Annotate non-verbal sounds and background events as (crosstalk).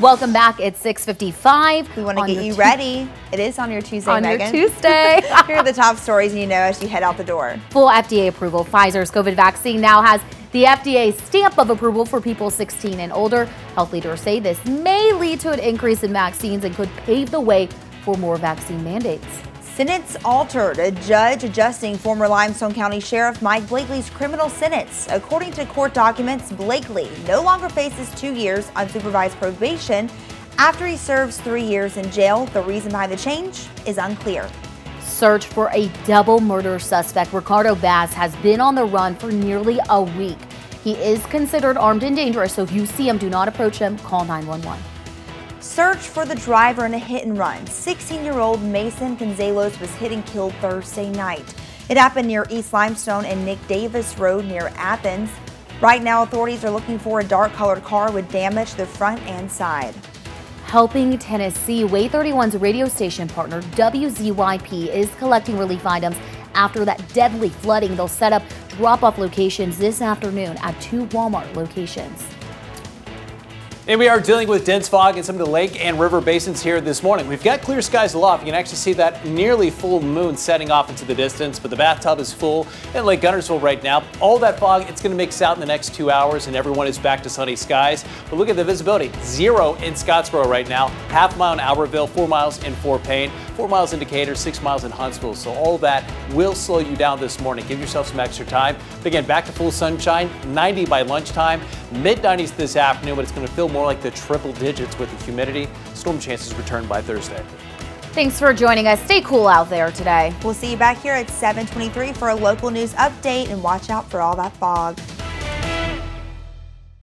Welcome back. It's 6:55. We want to get you ready. It is on your Tuesday, on Megan. your Tuesday. (laughs) (laughs) Here are the top stories you know as you head out the door. Full FDA approval. Pfizer's COVID vaccine now has the FDA stamp of approval for people 16 and older. Health leaders say this may lead to an increase in vaccines and could pave the way for more vaccine mandates. Sentence altered. A judge adjusting former Limestone County Sheriff Mike Blakely's criminal sentence. According to court documents, Blakely no longer faces two years on supervised probation after he serves three years in jail. The reason behind the change is unclear. Search for a double murder suspect. Ricardo Bass has been on the run for nearly a week. He is considered armed and dangerous, so if you see him, do not approach him. Call 911. Search for the driver in a hit and run. 16-year-old Mason Gonzalez was hit and killed Thursday night. It happened near East Limestone and Nick Davis Road near Athens. Right now, authorities are looking for a dark-colored car with damage to the front and side. Helping Tennessee, WAAY 31's radio station partner WZYP is collecting relief items after that deadly flooding. They'll set up drop-off locations this afternoon at two Walmart locations. And we are dealing with dense fog in some of the lake and river basins here this morning. We've got clear skies aloft. You can actually see that nearly full moon setting off into the distance, but the bathtub is full in Lake Guntersville right now. All that fog, it's going to mix out in the next two hours, and everyone is back to sunny skies. But look at the visibility. Zero in Scottsboro right now, half mile in Albertville, four miles in Fort Payne, four miles in Decatur, six miles in Huntsville. So all that will slow you down this morning. Give yourself some extra time. But again, back to full sunshine, 90 by lunchtime, mid 90s this afternoon, but it's going to feel more like the triple digits with the humidity. Storm chances return by Thursday. Thanks for joining us. Stay cool out there today. We'll see you back here at 723 for a local news update and watch out for all that fog.